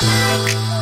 Bye.